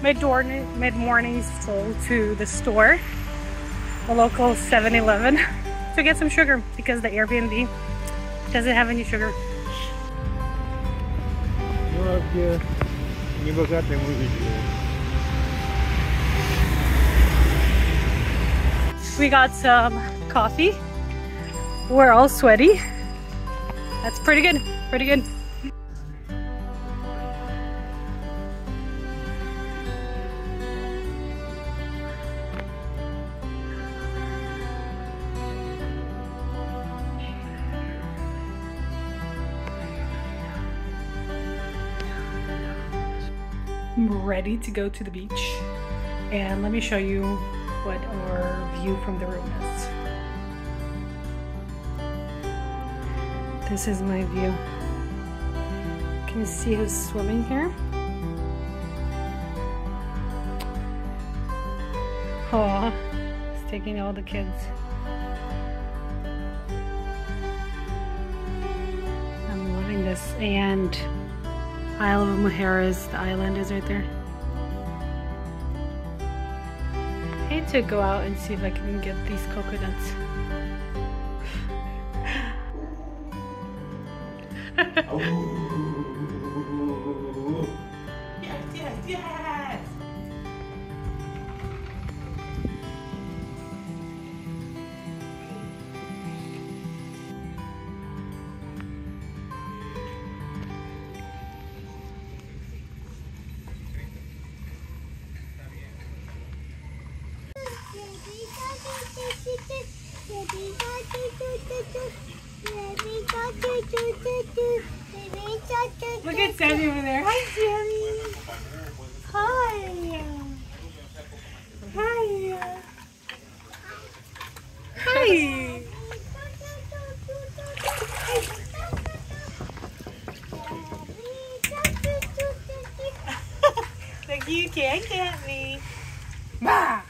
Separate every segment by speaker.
Speaker 1: Mid-morning, mid-morning stroll to the store, a local 7-Eleven, to get some sugar because the Airbnb doesn't have any sugar. We got some coffee. We're all sweaty. That's pretty good, pretty good. I'm ready to go to the beach and let me show you what our view from the room is. This is my view. Can you see who's swimming here? Oh, he's taking all the kids. I'm loving this and Isle of Mujeres, the island is right there. To go out and see if I can get these coconuts.
Speaker 2: Yes, oh. You can't get me. Bah.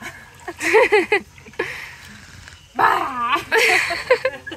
Speaker 2: bah.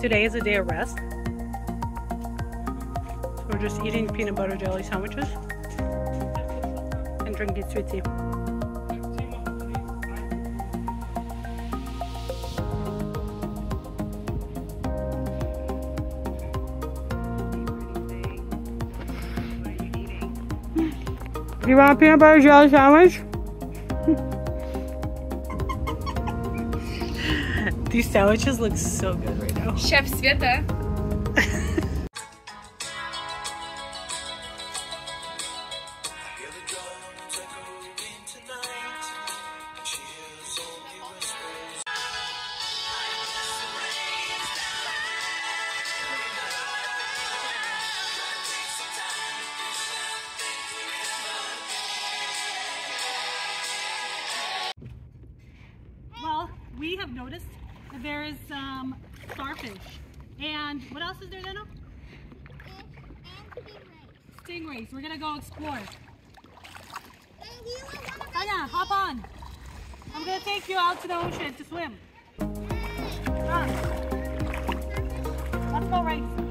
Speaker 1: Today is a day of rest. We're just eating peanut butter jelly sandwiches and drinking sweet tea. You want a peanut butter jelly sandwich? These sandwiches look so good right now.
Speaker 3: Chef
Speaker 1: starfish. And what else is there, Leno? Stingrays. We're gonna go explore. Oh, Anya, hop on. I'm gonna take you out to the ocean to swim. Come. Let's go race.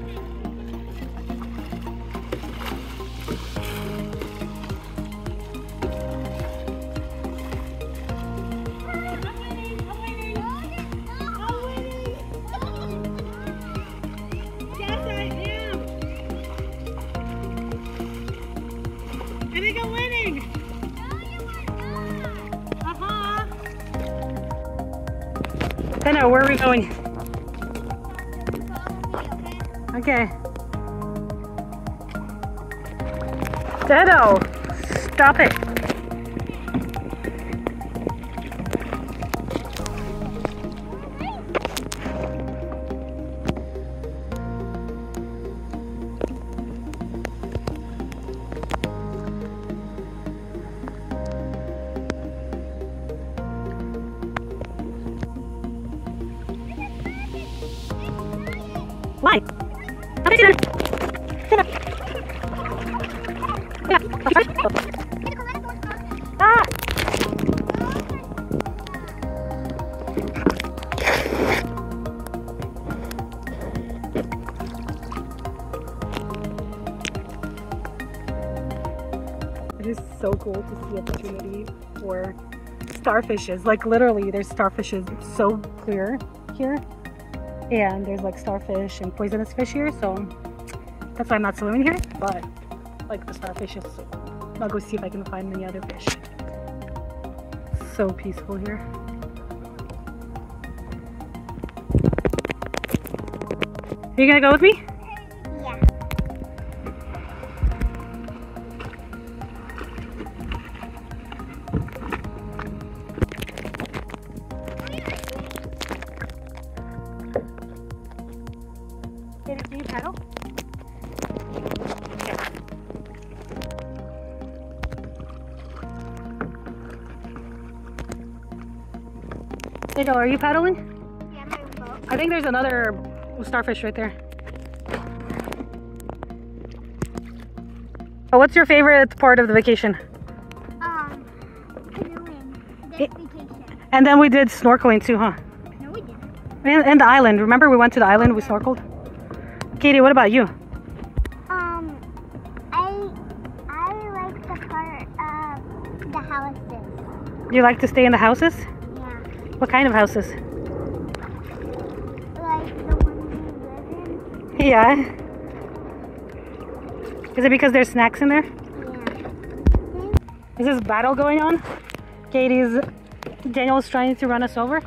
Speaker 1: I winning. Uh-huh. Benno, where are we going? Okay. Dedo, stop it. Cool to see opportunity for starfishes. Like literally, there's starfishes so clear here, and there's like starfish and poisonous fish here. So that's why I'm not swimming here. But like the starfishes, I'll go see if I can find any other fish. So peaceful here. Are you gonna go with me? Dido, are you paddling?
Speaker 2: Yeah, my boat.
Speaker 1: I think there's another starfish right there. Oh, what's your favorite part of the vacation?
Speaker 2: Um, canoeing. This vacation.
Speaker 1: And then we did snorkeling too, huh?
Speaker 2: No, we didn't.
Speaker 1: And, and the island. Remember we went to the island, we snorkeled? Katie, what about you?
Speaker 2: Um, I I like the part of the houses.
Speaker 1: You like to stay in the houses? What kind of houses?
Speaker 2: Like the one we live in.
Speaker 1: Yeah. Is it because there's snacks in there?
Speaker 2: Yeah.
Speaker 1: Is this battle going on? Katie's Daniel's trying to run us over.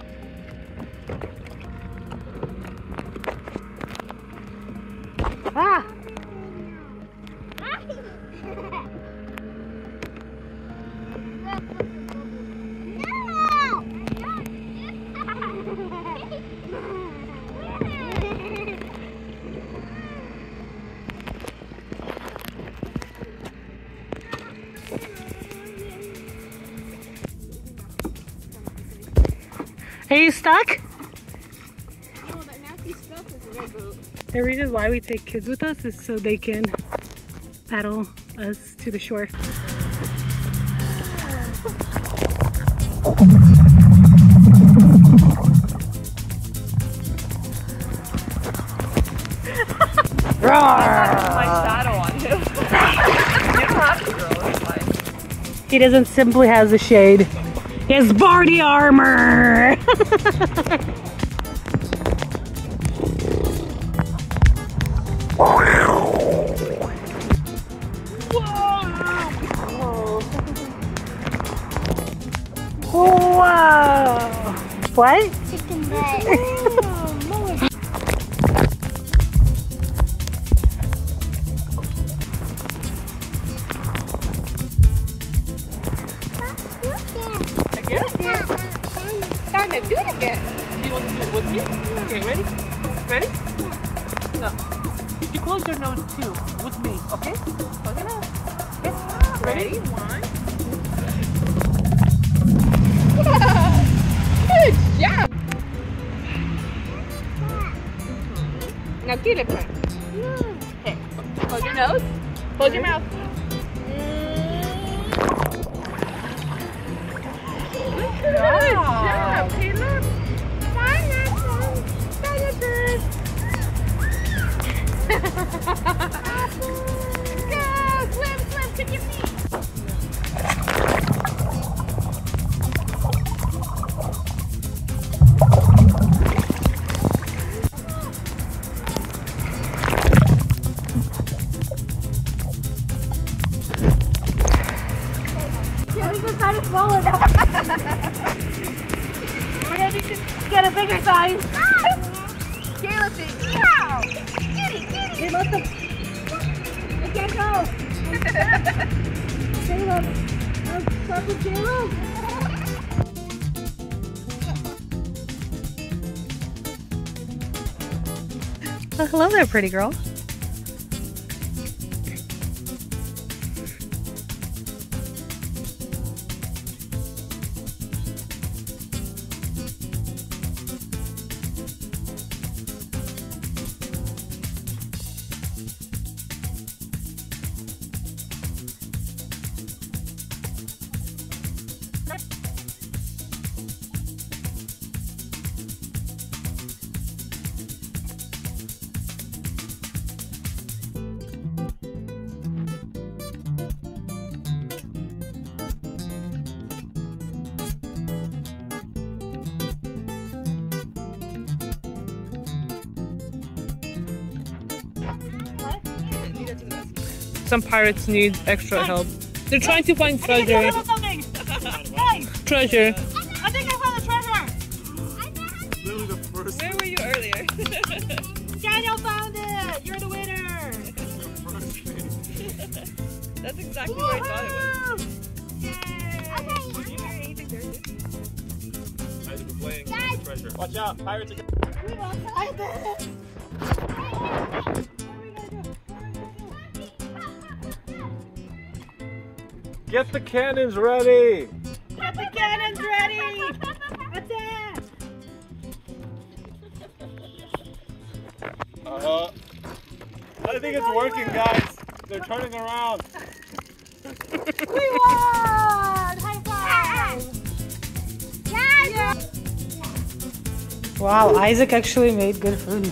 Speaker 1: Are you stuck? The reason why we take kids with us is so they can paddle us to the shore.
Speaker 3: my shadow on him. you don't have to, girl. It's fine.
Speaker 1: He doesn't simply has a shade. Has Barty armor! Whoa! What?
Speaker 3: Again? Time to do it again. Do you want to do it with me? Okay, ready? Ready? No. You close your nose too, with me, okay? Close your nose. Okay. Ready? One. Good job. Now get it back. Okay. Close your nose. Close your mouth.
Speaker 1: Pretty girl.
Speaker 4: Some pirates need extra help. They're trying to find treasure.
Speaker 1: something. Hey,
Speaker 4: Treasure.
Speaker 1: I think I found a treasure.
Speaker 5: Literally the first,
Speaker 4: Where were you earlier?
Speaker 1: Daniel found it. You're the winner.
Speaker 4: That's exactly where I thought it was.
Speaker 5: Guys, we're playing with treasure. Watch out, pirates are Get the cannons ready!
Speaker 1: Get the cannons ready. Attack.
Speaker 5: Uh-huh. I think it's working, guys. They're turning around.
Speaker 1: We won. High five. Yeah! Wow, Isaac actually made good food.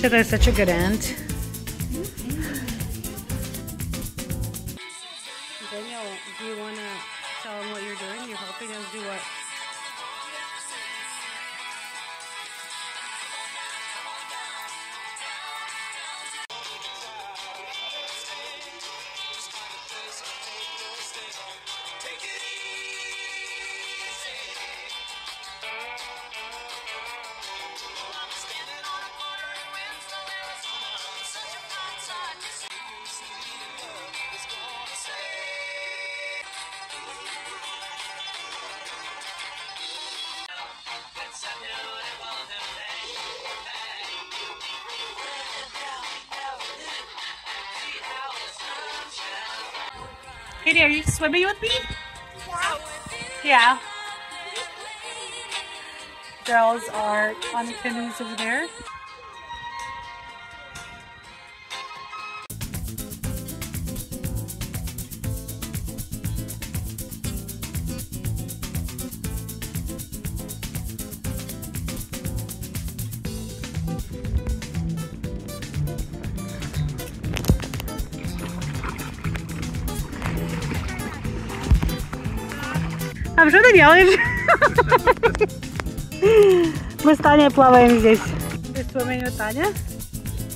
Speaker 1: Shit, that's such a good aunt. Daniel, do you want to tell them what you're doing? You're helping us do what? Are you swimming with me? Yeah. Girls are on the canoes over there. что ты делаешь? Мы с Таней плаваем здесь. We're swimming with Tanya.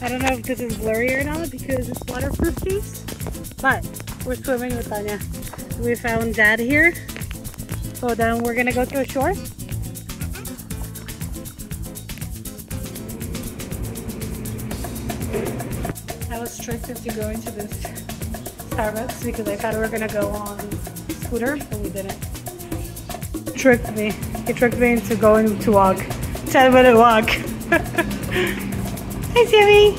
Speaker 1: I don't know if this is blurry or not because it's waterproof case, but we're swimming with Tanya. We found Dad here, so then we're gonna go to the shore. I was tricked into going to this Starbucks because I thought we were gonna go on scooter, but we didn't tricked me. He tricked me into going to walk. 10 minute walk. Hi, Sammy.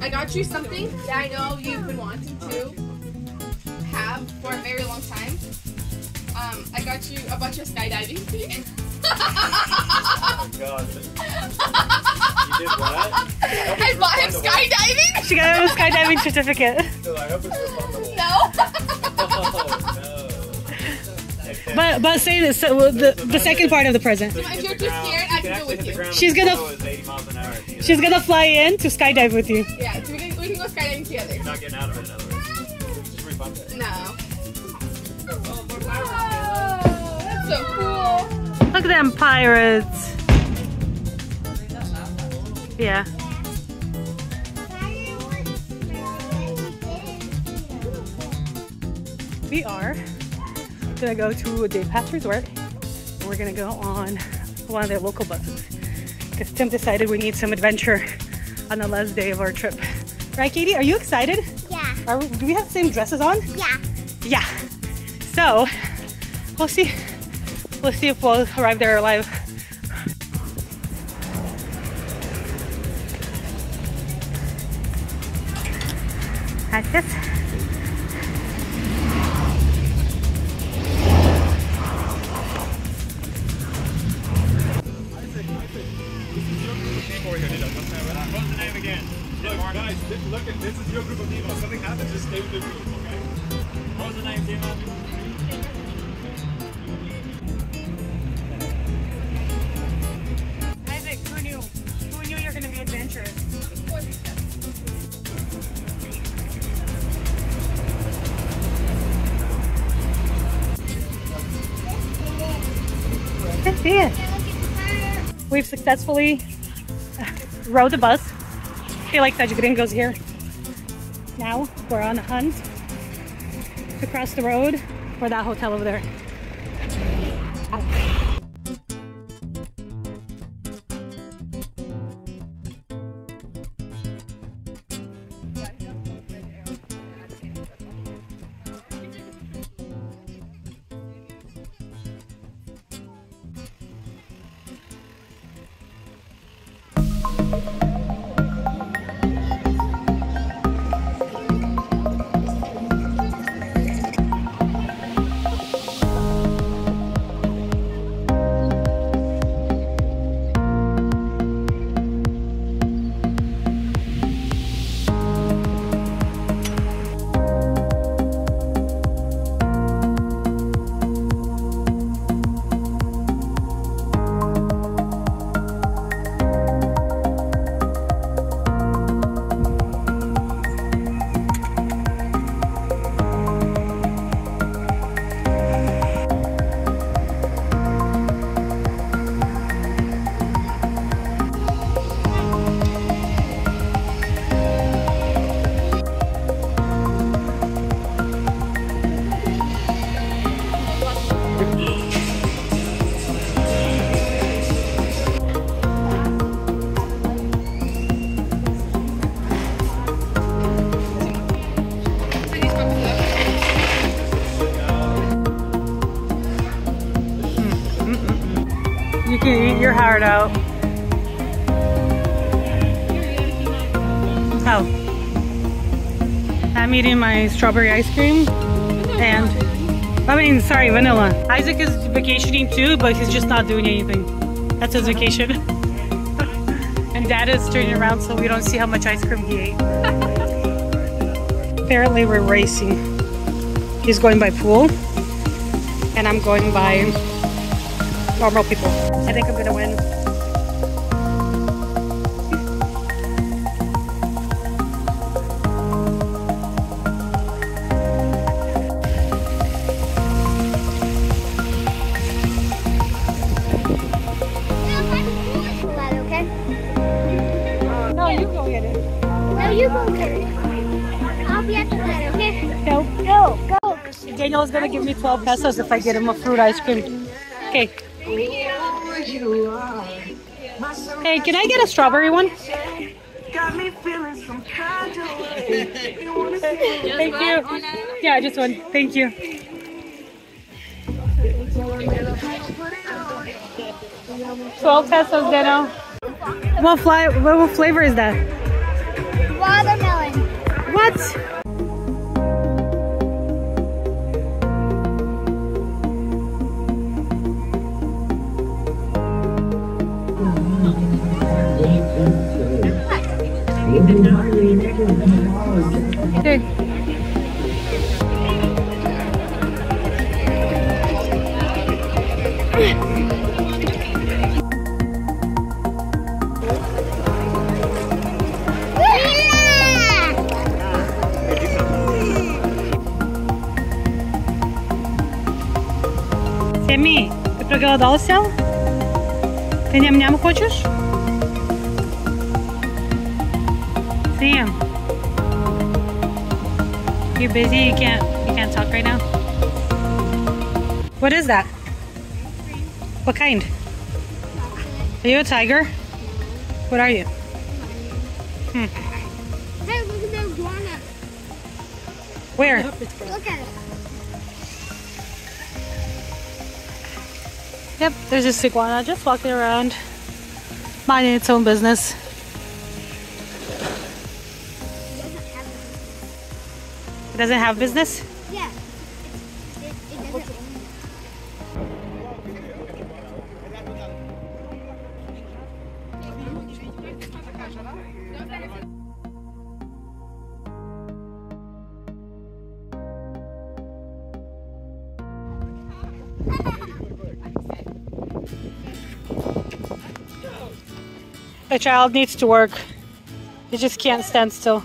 Speaker 3: I got you something that I know you've been wanting skydiving.
Speaker 1: A skydiving certificate.
Speaker 5: I hope it's refundable.
Speaker 3: No.
Speaker 5: Oh, no. Okay.
Speaker 1: But but say this. So the the second part of the present.
Speaker 3: If you're too scared, I can go with you.
Speaker 1: She's gonna-
Speaker 5: It's 80 miles an hour.
Speaker 1: She's gonna fly in to skydive with you.
Speaker 3: Yeah, so we can, we
Speaker 2: we can go skydiving together.
Speaker 5: Not getting out of it, in other words. Just refund it.
Speaker 2: No. Whoa, that's so cool.
Speaker 1: Look at them pirates. Yeah. We are gonna go to a day pass resort. And we're gonna go on one of their local buses because Tim decided we need some adventure on the last day of our trip. Right, Katie? Are you excited?
Speaker 6: Yeah.
Speaker 1: Are do we have the same dresses on?
Speaker 6: Yeah.
Speaker 1: Yeah. So we'll see. We'll see if we'll arrive there alive. That's this. Good see it. We've successfully rode the bus. I feel like such gringos here. Now we're on a hunt to cross the road for that hotel over there. Your heart out. Oh. I'm eating my strawberry ice cream and I mean sorry, vanilla. Isaac is vacationing too, but he's just not doing anything. That's his vacation. and dad is turning around so we don't see how much ice cream he ate. Apparently we're racing. He's going by pool and I'm going by normal people. I think I'm gonna win.
Speaker 6: Okay?
Speaker 1: No, you go get it.
Speaker 6: No, you go get it. I'll be at the okay?
Speaker 1: No, go, go. Daniel's gonna give me 12 pesos if I get him a fruit ice cream. Okay. Hey, can I get a strawberry one? Thank you. Yeah, just one. Thank you. Twelve pesos, Dano. What fly? What, what flavor is that?
Speaker 6: Watermelon.
Speaker 1: What? 对。Семи, ты проголодался? Ты ням-ням хочешь? Busy? You can't you can't talk right now? What is that? What kind? Are you a tiger? What are you? Hmm.
Speaker 6: Hey, look at the iguana.
Speaker 1: Where?
Speaker 6: Look at it.
Speaker 1: Yep, there's this iguana just walking around, minding its own business.
Speaker 6: It doesn't have
Speaker 1: It
Speaker 6: it.
Speaker 1: have business?
Speaker 6: Yeah. It, it doesn't.
Speaker 1: A child needs to work. He just can't stand still.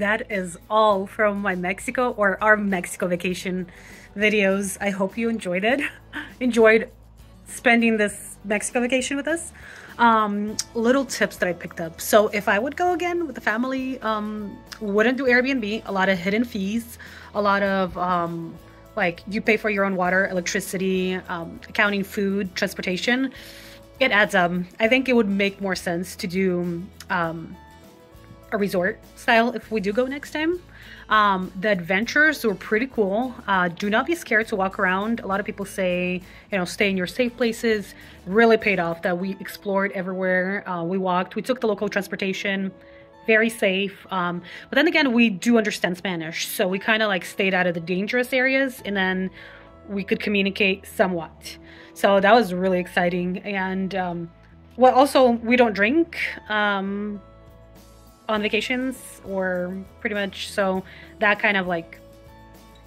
Speaker 1: that is all from my Mexico or our Mexico vacation videos. I hope you enjoyed it. enjoyed spending this Mexico vacation with us. Um, little tips that I picked up. So if I would go again with the family, um, wouldn't do Airbnb. A lot of hidden fees, a lot of um, like you pay for your own water, electricity, um, accounting, food, transportation. It adds up. I think it would make more sense to do um, a resort style if we do go next time. Um, the adventures were pretty cool. Uh, do not be scared to walk around. A lot of people say, you know, stay in your safe places. Really paid off that we explored everywhere. Uh, we walked, we took the local transportation, very safe. Um, but then again, we do understand Spanish. So we kind of like stayed out of the dangerous areas and then we could communicate somewhat. So that was really exciting. And um, well, also, we don't drink. Um, on vacations or pretty much so that kind of like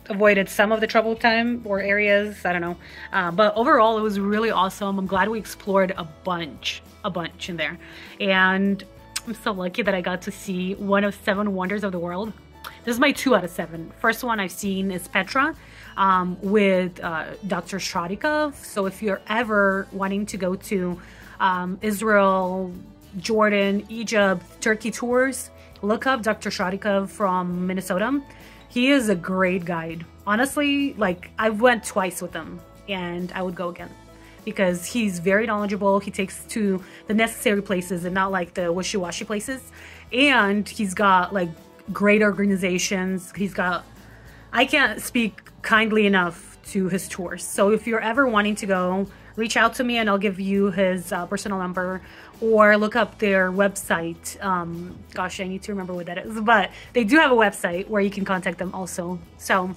Speaker 1: avoided some of the trouble time or areas i don't know. Uh, but overall it was really awesome. I'm glad we explored a bunch a bunch in there. And i'm so lucky that i got to see one of seven wonders of the world. This is my two out of seven. First one i've seen is petra um, with uh, dr shradikov so if you're ever wanting to go to um, israel Jordan, Egypt, Turkey tours, look up Dr. Shadikov from Minnesota. He is a great guide. Honestly, like I went twice with him and I would go again because he's very knowledgeable. He takes to the necessary places and not like the wishy-washy places. And he's got like great organizations. He's got I can't speak kindly enough to his tours. So if you're ever wanting to go, reach out to me and I'll give you his uh, personal number or look up their website. Um, gosh, I need to remember what that is, but they do have a website where you can contact them also. So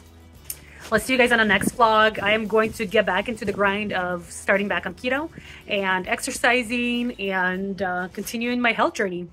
Speaker 1: let's see you guys on the next vlog. I am going to get back into the grind of starting back on keto and exercising and uh, continuing my health journey.